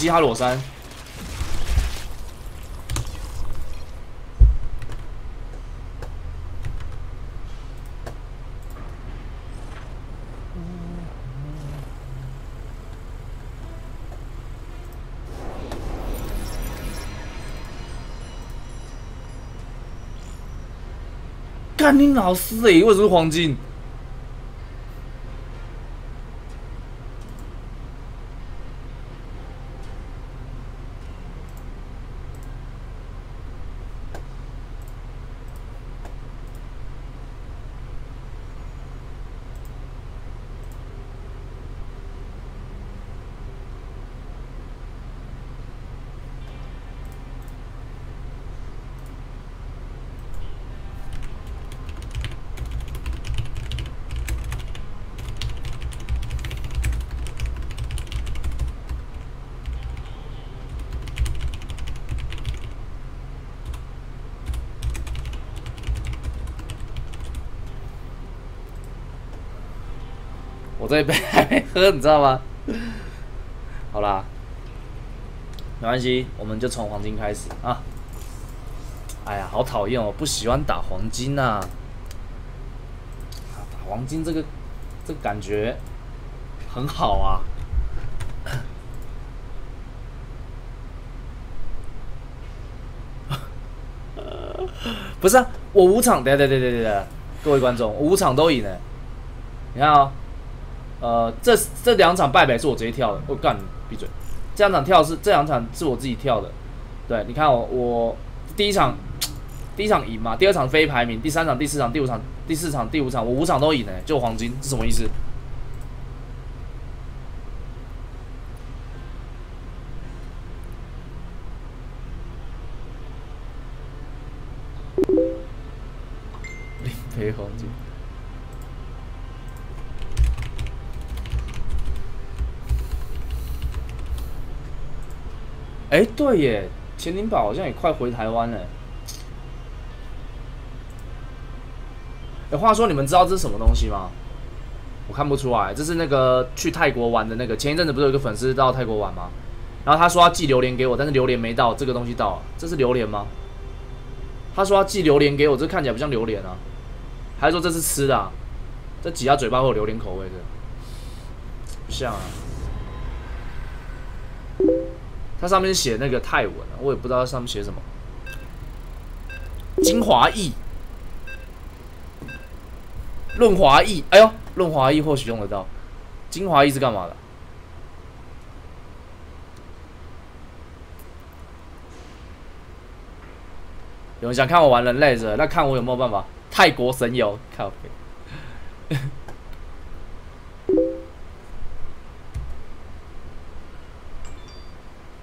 击哈裸山。干你老师哎、为什么是黄金？我这一杯还没喝，你知道吗？好啦，没关系，我们就从黄金开始啊。哎呀，好讨厌哦，不喜欢打黄金呐、啊。打黄金这个这个感觉很好啊。不是啊，我五场，等下等下等下等下，各位观众，我五场都赢了。你看哦，呃，这这两场败北是我直接跳的，我、干你闭嘴！这两场跳是这两场是我自己跳的，对，你看我我第一场第一场赢嘛，第二场非排名，第三场、第四场、第五场、第四场、第五场，我五场都赢了，就黄金，是什么意思？零赔黄金。哎，对耶，钱林宝好像也快回台湾了。哎，话说你们知道这是什么东西吗？我看不出来，这是那个去泰国玩的那个。前一阵子不是有个粉丝到泰国玩吗？然后他说要寄榴莲给我，但是榴莲没到，这个东西到了，这是榴莲吗？他说要寄榴莲给我，这看起来不像榴莲啊，还是说这是吃的、啊？这挤下嘴巴会有榴莲口味的？不像啊。它上面写那个泰文啊，我也不知道上面写什么。精华液、润滑液，哎呦，润滑液或许用得到。精华液是干嘛的？有人想看我玩人类是？那看我有没有办法？泰国神游，靠。